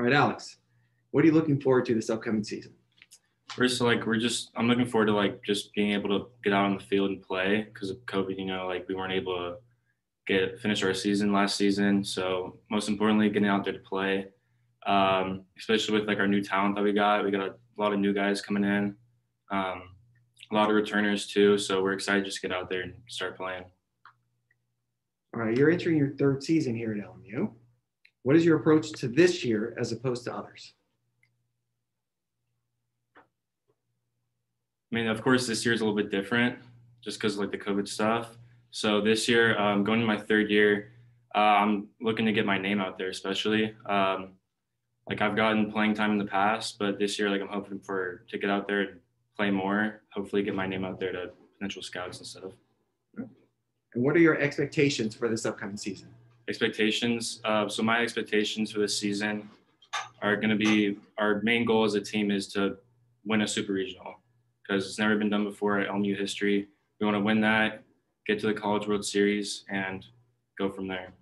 All right, Alex, what are you looking forward to this upcoming season? First, like we're just, I'm looking forward to like just being able to get out on the field and play because of COVID. You know, like we weren't able to get finish our season last season. So most importantly, getting out there to play, um, especially with like our new talent that we got. We got a lot of new guys coming in, um, a lot of returners too. So we're excited to just get out there and start playing. All right, you're entering your third season here at LMU. What is your approach to this year as opposed to others? I mean, of course, this year is a little bit different just because like the COVID stuff. So this year, um, going to my third year, uh, I'm looking to get my name out there, especially. Um, like I've gotten playing time in the past, but this year, like I'm hoping for to get out there and play more. Hopefully, get my name out there to potential scouts and stuff. And what are your expectations for this upcoming season? Expectations. Uh, so my expectations for this season are going to be our main goal as a team is to win a super regional because it's never been done before at LMU history. We want to win that, get to the College World Series, and go from there.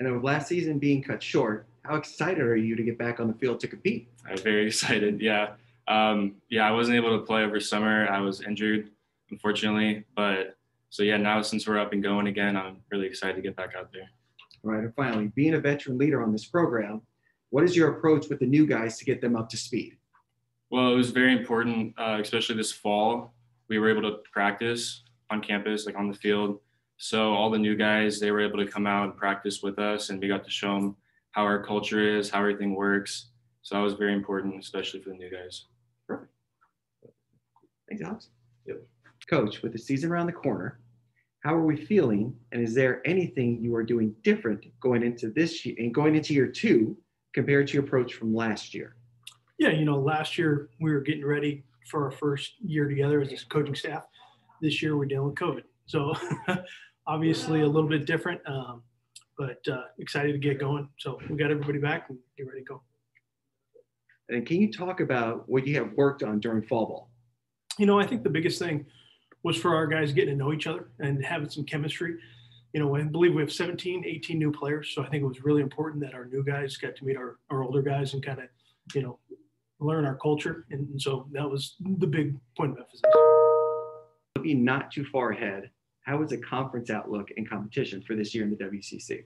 And with last season being cut short, how excited are you to get back on the field to compete? I'm very excited. Yeah. Um, yeah, I wasn't able to play over summer. I was injured, unfortunately. But so, yeah, now since we're up and going again, I'm really excited to get back out there. All right. And finally, being a veteran leader on this program, what is your approach with the new guys to get them up to speed? Well, it was very important, uh, especially this fall. We were able to practice on campus, like on the field. So all the new guys, they were able to come out and practice with us, and we got to show them how our culture is, how everything works. So that was very important, especially for the new guys. Perfect. Thanks, Alex. Yep. Coach, with the season around the corner, how are we feeling? And is there anything you are doing different going into this year and going into year two compared to your approach from last year? Yeah, you know, last year we were getting ready for our first year together as a coaching staff. This year we're dealing with COVID. So obviously a little bit different, um, but uh, excited to get going. So we got everybody back and get ready to go. And can you talk about what you have worked on during fall ball? You know, I think the biggest thing was for our guys getting to know each other and having some chemistry. You know, I believe we have 17, 18 new players. So I think it was really important that our new guys got to meet our, our older guys and kind of, you know, learn our culture. And, and so that was the big point of emphasis. Looking not too far ahead, how is the conference outlook and competition for this year in the WCC?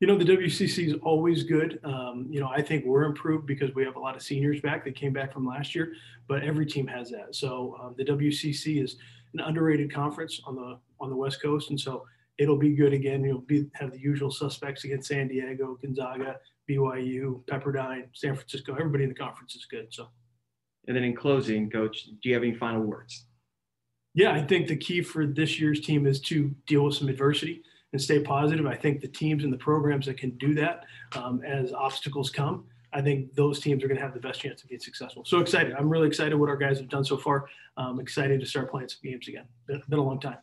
You know, the WCC is always good. Um, you know, I think we're improved because we have a lot of seniors back that came back from last year, but every team has that. So um, the WCC is an underrated conference on the on the West Coast, and so it'll be good again. You'll be have the usual suspects against San Diego, Gonzaga, BYU, Pepperdine, San Francisco. Everybody in the conference is good. So. And then in closing, Coach, do you have any final words? Yeah, I think the key for this year's team is to deal with some adversity and stay positive. I think the teams and the programs that can do that um, as obstacles come, I think those teams are going to have the best chance of being successful. So excited. I'm really excited what our guys have done so far. I'm excited to start playing some games again. Been, been a long time.